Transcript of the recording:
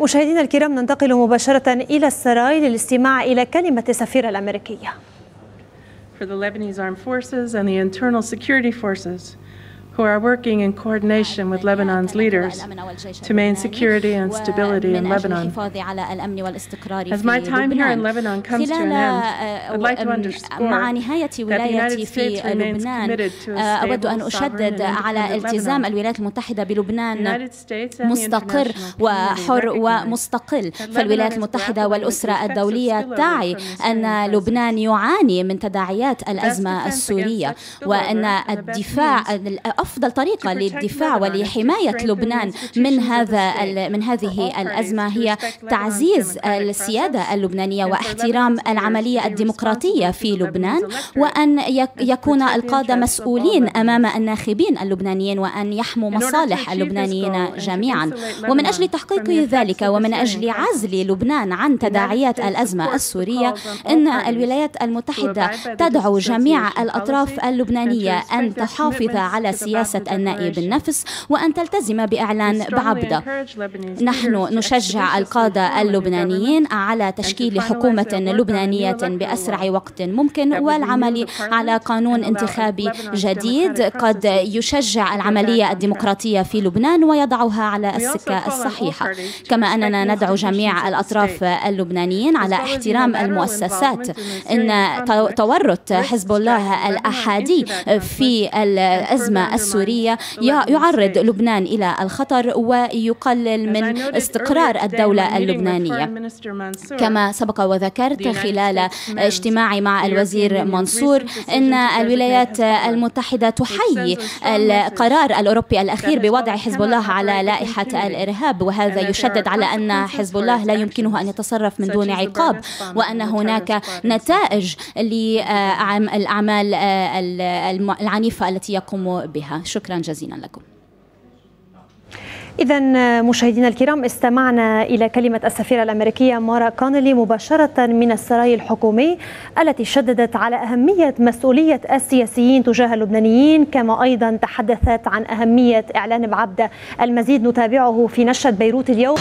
مشاهدينا الكرام ننتقل مباشرة إلى السراي للاستماع إلى كلمة السفيرة الأمريكية. For the Lebanese armed forces and the internal security forces who are working in coordination with Lebanon's leaders to maintain security and stability in Lebanon. As my time here in Lebanon comes to an end, I'd like to underscore that the United States remains committed to a أود أن stable, sovereign, أشدد and على independent التزام Lebanon. الولايات المتحدة The بلبنان United States and the مستقر وحر ومستقل فالولايات المتحدة والأسرة الدولية تعي أن. لبنان يعاني من تداعيات الأزمة السورية وأن الدفاع أفضل طريقة للدفاع ولحماية لبنان من هذا من هذه الأزمة هي تعزيز السيادة اللبنانية واحترام العملية الديمقراطية في لبنان وأن يكون القادة مسؤولين أمام الناخبين اللبنانيين وأن يحموا مصالح اللبنانيين جميعا. ومن أجل تحقيق ذلك ومن أجل عزل لبنان عن تداعيات الأزمة السورية إن الولايات المتحدة تدعو جميع الأطراف اللبنانية أن تحافظ على سياده سياسة النائب النفس وأن تلتزم بإعلان بعبدة. نحن نشجع القادة اللبنانيين على تشكيل حكومة لبنانية بأسرع وقت ممكن والعمل على قانون انتخابي جديد قد يشجع العملية الديمقراطية في لبنان ويضعها على السكة الصحيحة. كما أننا ندعو جميع الأطراف اللبنانيين على احترام المؤسسات. إن تورط حزب الله الأحادي في الأزمة السورية يعرض لبنان إلى الخطر ويقلل من استقرار الدولة اللبنانية. كما سبق وذكرت خلال اجتماعي مع الوزير منصور أن الولايات المتحدة تحيي القرار الأوروبي الأخير بوضع حزب الله على لائحة الإرهاب وهذا يشدد على أن حزب الله لا يمكنه أن يتصرف من دون عقاب. وأن هناك نتائج للأعمال آه، العنيفة التي يقوم بها. شكرا جزيلا لكم. إذا مشاهدينا الكرام استمعنا إلى كلمة السفيرة الأمريكية مارا كونلي مباشرة من السراي الحكومي التي شددت على أهمية مسؤولية السياسيين تجاه اللبنانيين كما أيضا تحدثت عن أهمية إعلان بعبدة المزيد نتابعه في نشرة بيروت اليوم.